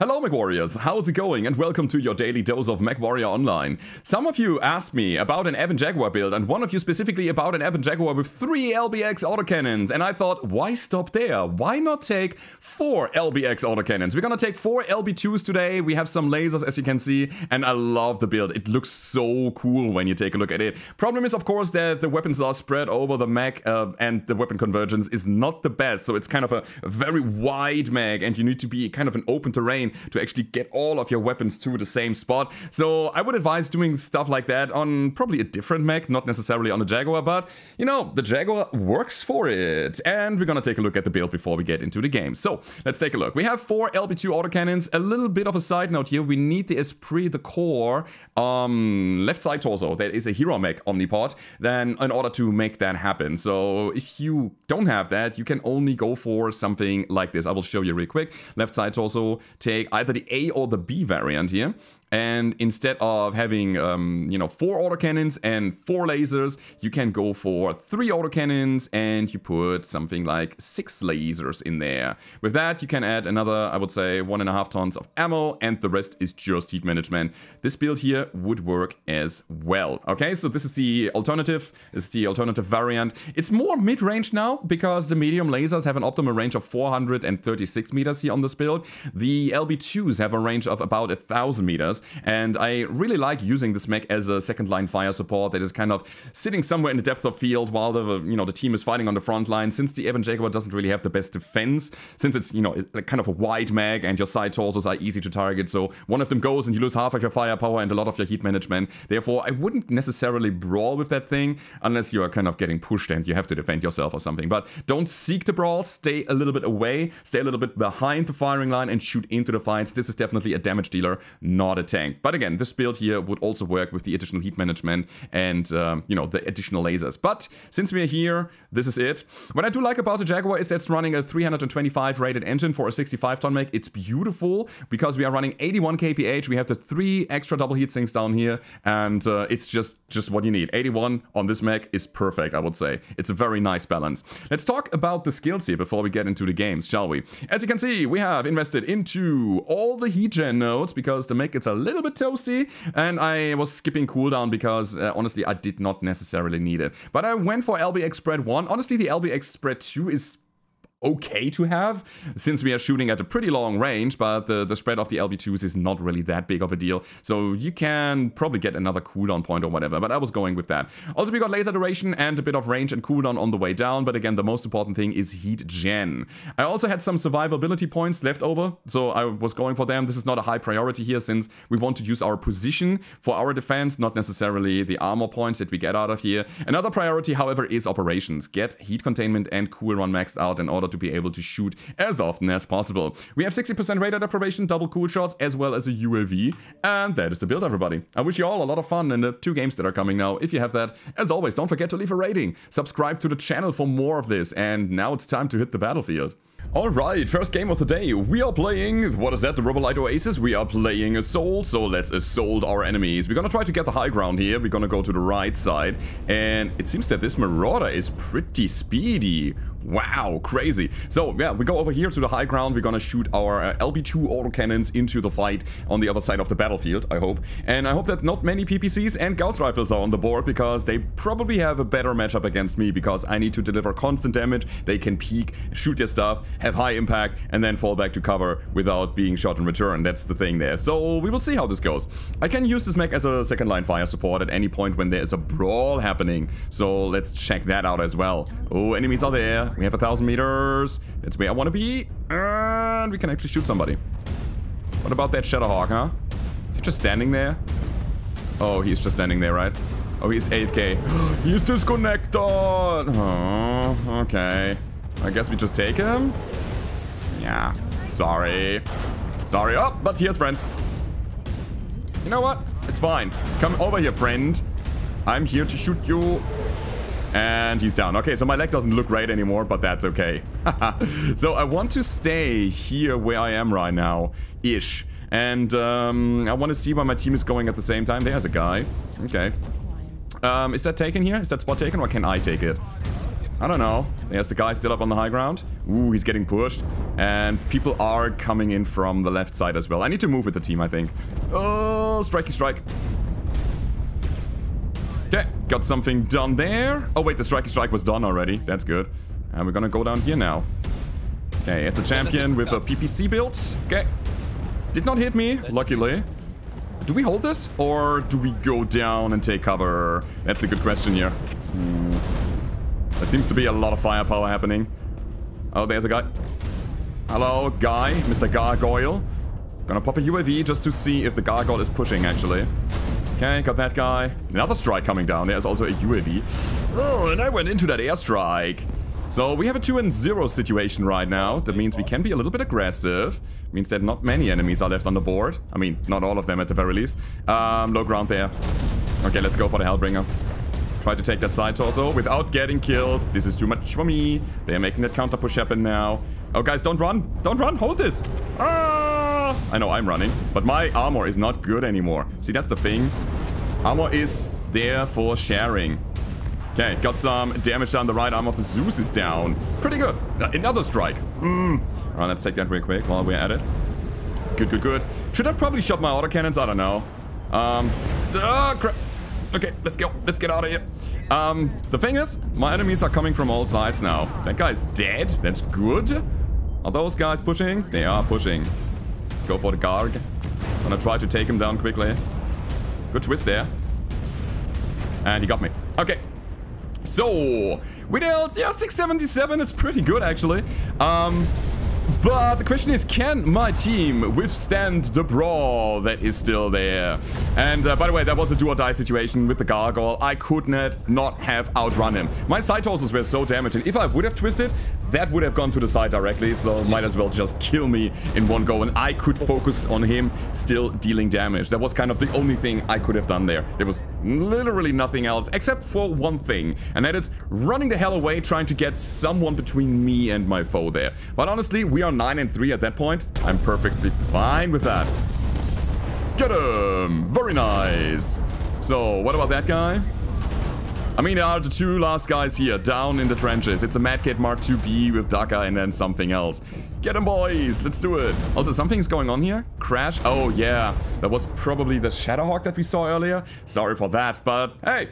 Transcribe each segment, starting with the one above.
Hello MechWarriors, how's it going and welcome to your daily dose of MechWarrior Online. Some of you asked me about an Ebon Jaguar build and one of you specifically about an Ebon Jaguar with 3 LBX autocannons and I thought why stop there? Why not take 4 LBX autocannons? We're gonna take 4 LB2s today, we have some lasers as you can see and I love the build. It looks so cool when you take a look at it. Problem is of course that the weapons are spread over the mag uh, and the weapon convergence is not the best so it's kind of a very wide mag and you need to be kind of an open terrain to actually get all of your weapons to the same spot. So I would advise doing stuff like that on probably a different mech, not necessarily on the Jaguar, but you know, the Jaguar works for it. And we're gonna take a look at the build before we get into the game. So let's take a look. We have four LB2 autocannons. A little bit of a side note here, we need the Esprit de Corps um, left side torso. That is a hero mech Omnipod, then in order to make that happen. So if you don't have that, you can only go for something like this. I will show you real quick. Left side torso, take take either the A or the B variant here. And instead of having, um, you know, four autocannons and four lasers, you can go for three autocannons and you put something like six lasers in there. With that, you can add another, I would say, one and a half tons of ammo and the rest is just heat management. This build here would work as well. Okay, so this is the alternative. This is the alternative variant. It's more mid-range now because the medium lasers have an optimal range of 436 meters here on this build. The LB2s have a range of about a thousand and I really like using this mech as a second line fire support that is kind of sitting somewhere in the depth of field while the you know the team is fighting on the front line. Since the Ebon Jaguar doesn't really have the best defense, since it's you know kind of a wide mag and your side torsos are easy to target, so one of them goes and you lose half of your firepower and a lot of your heat management. Therefore, I wouldn't necessarily brawl with that thing unless you are kind of getting pushed and you have to defend yourself or something. But don't seek the brawl, stay a little bit away, stay a little bit behind the firing line and shoot into the fights. This is definitely a damage dealer, not a tank. But again, this build here would also work with the additional heat management and, um, you know, the additional lasers. But since we're here, this is it. What I do like about the Jaguar is that it's running a 325 rated engine for a 65 ton mech. It's beautiful because we are running 81 kph. We have the three extra double heat sinks down here and uh, it's just, just what you need. 81 on this mech is perfect, I would say. It's a very nice balance. Let's talk about the skills here before we get into the games, shall we? As you can see, we have invested into all the heat gen nodes because the mech gets a little bit toasty and I was skipping cooldown because uh, honestly I did not necessarily need it. But I went for LBX spread 1. Honestly the LBX spread 2 is okay to have since we are shooting at a pretty long range but the, the spread of the LB2s is not really that big of a deal so you can probably get another cooldown point or whatever but I was going with that. Also we got laser duration and a bit of range and cooldown on the way down but again the most important thing is heat gen. I also had some survivability points left over so I was going for them. This is not a high priority here since we want to use our position for our defense not necessarily the armor points that we get out of here. Another priority however is operations. Get heat containment and cool run maxed out in order to be able to shoot as often as possible. We have 60% radar deprivation, double cool shots, as well as a UAV. And that is the build, everybody. I wish you all a lot of fun in the two games that are coming now. If you have that, as always, don't forget to leave a rating. Subscribe to the channel for more of this. And now it's time to hit the battlefield. Alright, first game of the day. We are playing, what is that, the Rubellite Oasis? We are playing Assault, so let's assault our enemies. We're gonna try to get the high ground here. We're gonna go to the right side. And it seems that this Marauder is pretty speedy. Wow, crazy. So, yeah, we go over here to the high ground. We're gonna shoot our uh, LB2 autocannons into the fight on the other side of the battlefield, I hope. And I hope that not many PPCs and Gauss rifles are on the board because they probably have a better matchup against me because I need to deliver constant damage. They can peek, shoot their stuff, have high impact, and then fall back to cover without being shot in return. That's the thing there. So, we will see how this goes. I can use this mech as a second line fire support at any point when there is a brawl happening. So, let's check that out as well. Oh, enemies are there. We have a thousand meters. That's where I want to be. And we can actually shoot somebody. What about that Shadowhawk, huh? Is he just standing there? Oh, he's just standing there, right? Oh, he's AFK. he's disconnected! Oh, okay. I guess we just take him? Yeah. Sorry. Sorry. Oh, but he has friends. You know what? It's fine. Come over here, friend. I'm here to shoot you and he's down. Okay, so my leg doesn't look right anymore, but that's okay. so I want to stay here where I am right now, ish. And um, I want to see where my team is going at the same time. There's a guy. Okay. Um, is that taken here? Is that spot taken or can I take it? I don't know. There's the guy still up on the high ground. Ooh, he's getting pushed. And people are coming in from the left side as well. I need to move with the team, I think. Oh, strikey strike. Okay, got something done there. Oh, wait, the strikey strike was done already. That's good. And we're gonna go down here now. Okay, it's a champion with a PPC build. Okay. Did not hit me, luckily. Do we hold this? Or do we go down and take cover? That's a good question here. Ooh. There seems to be a lot of firepower happening. Oh, there's a guy. Hello, guy. Mr. Gargoyle. Gonna pop a UAV just to see if the Gargoyle is pushing, actually. Okay, got that guy. Another strike coming down. There's also a UAV. Oh, and I went into that airstrike. So we have a 2 and 0 situation right now. That means we can be a little bit aggressive. Means that not many enemies are left on the board. I mean, not all of them at the very least. Um, low ground there. Okay, let's go for the Hellbringer. Try to take that side torso without getting killed. This is too much for me. They are making that counter push happen now. Oh, guys, don't run. Don't run. Hold this. Ah! I know I'm running, but my armor is not good anymore. See, that's the thing. Armor is there for sharing. Okay, got some damage down the right arm of the Zeus is down. Pretty good. Uh, another strike. Mm. All right, let's take that real quick while we're at it. Good, good, good. Should have probably shot my autocannons. I don't know. Um, oh, crap. Okay, let's go. Let's get out of here. Um, the thing is, my enemies are coming from all sides now. That guy's dead. That's good. Are those guys pushing? They are pushing. Let's go for the Garg. Gonna try to take him down quickly. Good twist there. And he got me. Okay, so, we dealt, yeah, 677. It's pretty good, actually. Um, but the question is, can my team withstand the brawl that is still there? And uh, by the way, that was a do or die situation with the Gargoyle. I could not not have outrun him. My side torsos were so damaged, and if I would have twisted, that would have gone to the side directly, so might as well just kill me in one go, and I could focus on him still dealing damage. That was kind of the only thing I could have done there. There was literally nothing else, except for one thing, and that is running the hell away, trying to get someone between me and my foe there. But honestly, we are 9 and 3 at that point. I'm perfectly fine with that. Get him! Very nice. So, what about that guy? I mean, there are the two last guys here, down in the trenches. It's a Mad Cat Mark 2B with Daka and then something else. Get them, boys! Let's do it! Also, something's going on here. Crash. Oh, yeah. That was probably the Shadowhawk that we saw earlier. Sorry for that, but hey,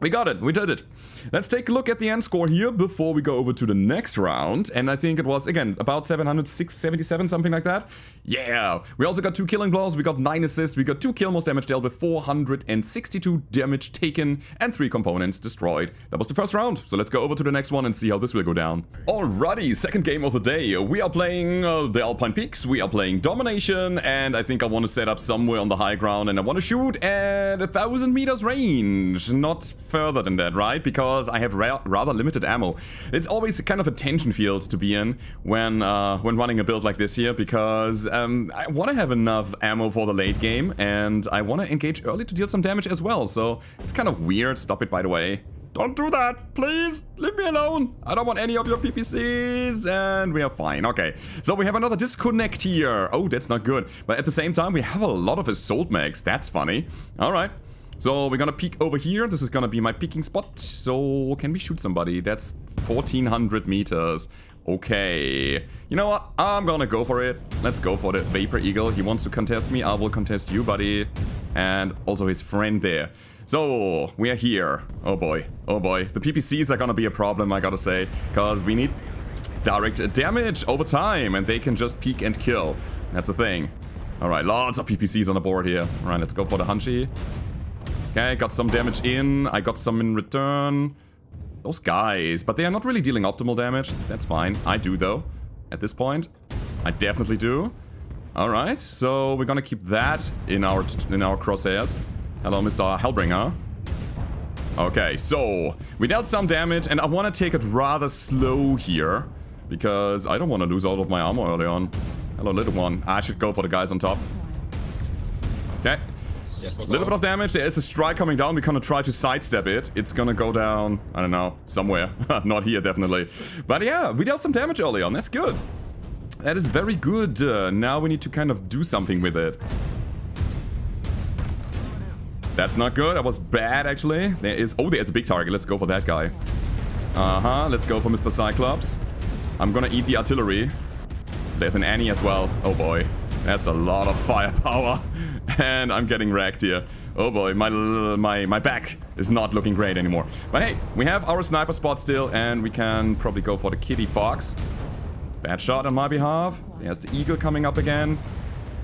we got it. We did it. Let's take a look at the end score here before we go over to the next round. And I think it was, again, about 706, 77, something like that. Yeah! We also got two killing blows, we got 9 assists, we got 2 kill most damage dealt with 462 damage taken and 3 components destroyed. That was the first round, so let's go over to the next one and see how this will go down. Alrighty, second game of the day. We are playing uh, the Alpine Peaks, we are playing Domination, and I think I want to set up somewhere on the high ground and I want to shoot at a thousand meters range. Not further than that, right? Because because I have ra rather limited ammo. It's always kind of a tension field to be in when uh, when running a build like this here because um, I want to have enough ammo for the late game and I want to engage early to deal some damage as well. So it's kind of weird. Stop it, by the way. Don't do that, please. Leave me alone. I don't want any of your PPCs. And we are fine. Okay. So we have another disconnect here. Oh, that's not good. But at the same time, we have a lot of assault mags. That's funny. All right. So we're gonna peek over here. This is gonna be my peeking spot. So can we shoot somebody? That's 1400 meters. Okay. You know what? I'm gonna go for it. Let's go for the Vapor Eagle. He wants to contest me. I will contest you, buddy. And also his friend there. So, we are here. Oh boy. Oh boy. The PPCs are gonna be a problem, I gotta say. Because we need direct damage over time. And they can just peek and kill. That's the thing. Alright, lots of PPCs on the board here. Alright, let's go for the Hunchy. Okay, got some damage in. I got some in return. Those guys, but they are not really dealing optimal damage. That's fine. I do, though. At this point, I definitely do. All right, so we're gonna keep that in our in our crosshairs. Hello, Mr. Hellbringer. Okay, so we dealt some damage, and I want to take it rather slow here because I don't want to lose all of my armor early on. Hello, little one. I should go for the guys on top. Okay, a little bit of damage. There is a strike coming down. We're gonna try to sidestep it. It's gonna go down, I don't know, somewhere. Not here, definitely. But yeah, we dealt some damage early on. That's good. That is very good. Uh, now we need to kind of do something with it. That's not good. That was bad, actually. There is... Oh, there's a big target. Let's go for that guy. Uh-huh, let's go for Mr. Cyclops. I'm gonna eat the artillery. There's an Annie as well. Oh boy. That's a lot of firepower. and I'm getting wrecked here. Oh boy, my, my, my back is not looking great anymore. But hey, we have our sniper spot still, and we can probably go for the Kitty Fox. Bad shot on my behalf. There's the Eagle coming up again.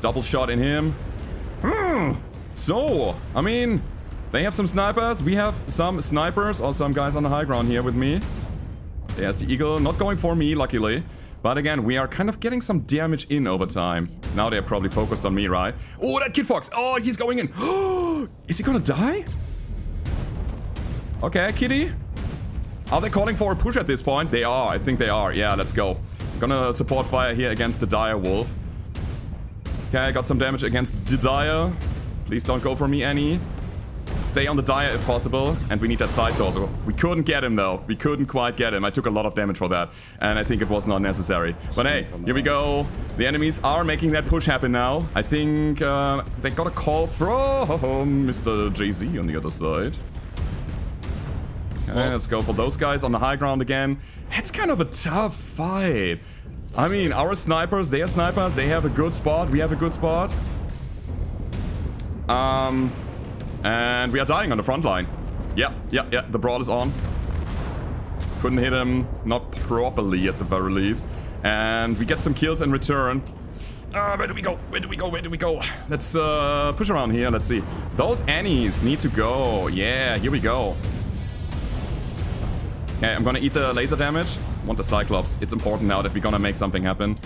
Double shot in him. Hmm. So, I mean, they have some snipers. We have some snipers or some guys on the high ground here with me. There's the Eagle, not going for me, luckily. But again, we are kind of getting some damage in over time. Now they're probably focused on me, right? Oh, that Kit Fox! Oh, he's going in! Is he gonna die? Okay, Kitty. Are they calling for a push at this point? They are, I think they are. Yeah, let's go. Gonna support fire here against the Dire Wolf. Okay, I got some damage against the Dire. Please don't go for me, Annie. Stay on the Dire if possible. And we need that side torso. We couldn't get him though. We couldn't quite get him. I took a lot of damage for that. And I think it was not necessary. But hey, here we go. The enemies are making that push happen now. I think uh, they got a call from Mr. Jay-Z on the other side. Okay, let's go for those guys on the high ground again. It's kind of a tough fight. I mean, our snipers, they are snipers. They have a good spot. We have a good spot. Um, and we are dying on the front line. Yeah, yeah, yeah. The brawl is on. Couldn't hit him, not properly at the very least. And we get some kills in return. Uh, where do we go? Where do we go? Where do we go? Let's uh, push around here. Let's see. Those Annies need to go. Yeah, here we go. Okay, I'm gonna eat the laser damage. Want the Cyclops. It's important now that we're gonna make something happen.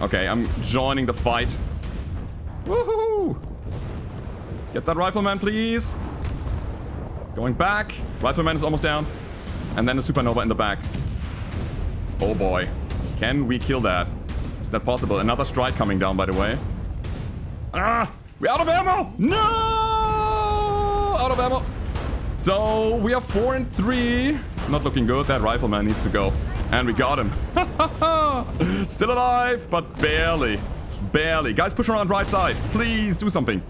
Okay, I'm joining the fight. Woohoo! Get that rifleman, please. Going back. Rifleman is almost down. And then the supernova in the back. Oh boy. Can we kill that? Is that possible? Another strike coming down, by the way. Ah! We're out of ammo! No! Out of ammo. So, we are 4 and 3. Not looking good. That rifleman needs to go. And we got him. Still alive, but barely. Barely. Guys, push around right side. Please do something.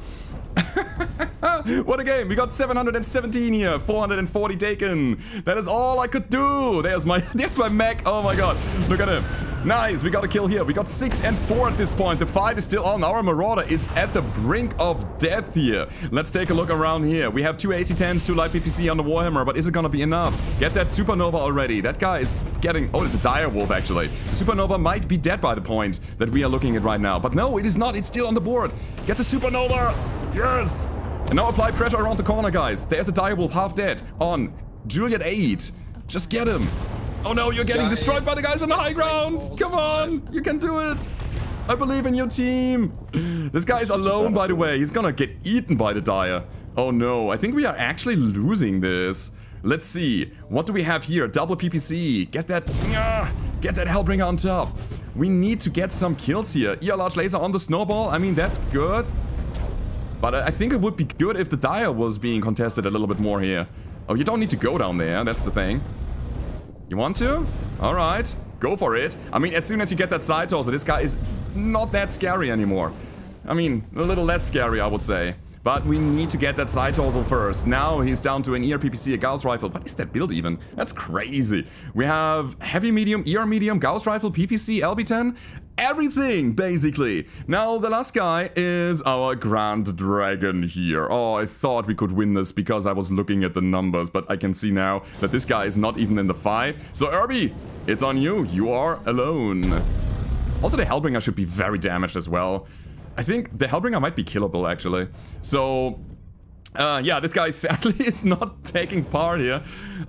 what a game. We got 717 here. 440 taken. That is all I could do. There's my there's my mech. Oh my god. Look at him. Nice, we got a kill here. We got 6 and 4 at this point. The fight is still on. Our Marauder is at the brink of death here. Let's take a look around here. We have two AC-10s, two light PPC on the Warhammer, but is it gonna be enough? Get that Supernova already. That guy is getting... Oh, it's a Dire Wolf, actually. The Supernova might be dead by the point that we are looking at right now. But no, it is not. It's still on the board. Get the Supernova. Yes. And now apply pressure around the corner, guys. There's a Direwolf half dead on Juliet 8. Just get him. Oh no, you're getting destroyed by the guys on the high ground. Come on, you can do it. I believe in your team. This guy is alone, by the way. He's gonna get eaten by the Dire. Oh no, I think we are actually losing this. Let's see. What do we have here? Double PPC. Get that... Get that Hellbringer on top. We need to get some kills here. ER large laser on the snowball. I mean, that's good. But I think it would be good if the Dire was being contested a little bit more here. Oh, you don't need to go down there. That's the thing. You want to? Alright. Go for it. I mean, as soon as you get that side torso, this guy is not that scary anymore. I mean, a little less scary, I would say. But we need to get that side torso first. Now he's down to an ER PPC, a Gauss rifle. What is that build even? That's crazy. We have heavy medium, ER medium, Gauss rifle, PPC, LB10. Everything, basically. Now, the last guy is our Grand Dragon here. Oh, I thought we could win this because I was looking at the numbers, but I can see now that this guy is not even in the fight. So, Irby, it's on you. You are alone. Also, the Hellbringer should be very damaged as well. I think the Hellbringer might be killable, actually. So, uh, yeah, this guy sadly is not taking part here.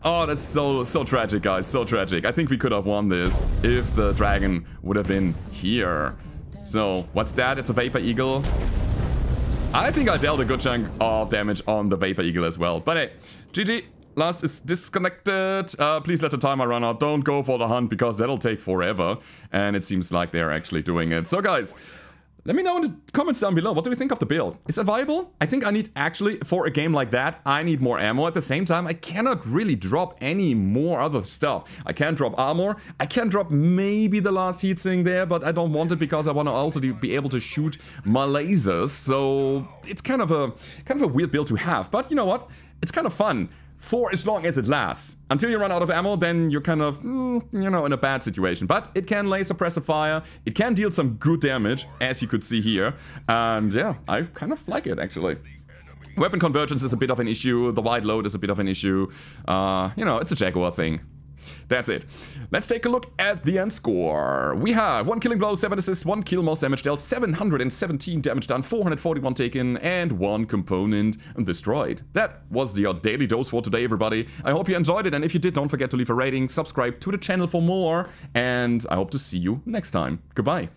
Oh, that's so, so tragic, guys. So tragic. I think we could have won this if the dragon would have been here. So, what's that? It's a Vapor Eagle. I think I dealt a good chunk of damage on the Vapor Eagle as well. But hey, GG. Last is disconnected. Uh, please let the timer run out. Don't go for the hunt because that'll take forever. And it seems like they're actually doing it. So guys, let me know in the comments down below, what do you think of the build? Is it viable? I think I need actually, for a game like that, I need more ammo. At the same time, I cannot really drop any more other stuff. I can drop armor, I can drop maybe the last heat heatsink there, but I don't want it because I want to also be able to shoot my lasers. So it's kind of a kind of a weird build to have, but you know what? It's kind of fun for as long as it lasts. Until you run out of ammo, then you're kind of, mm, you know, in a bad situation. But it can laser suppressive fire, it can deal some good damage, as you could see here. And yeah, I kind of like it actually. Weapon convergence is a bit of an issue, the wide load is a bit of an issue. Uh, you know, it's a Jaguar thing. That's it. Let's take a look at the end score. We have 1 killing blow, 7 assists, 1 kill, most damage dealt, 717 damage done, 441 taken, and 1 component destroyed. That was your daily dose for today, everybody. I hope you enjoyed it, and if you did, don't forget to leave a rating, subscribe to the channel for more, and I hope to see you next time. Goodbye.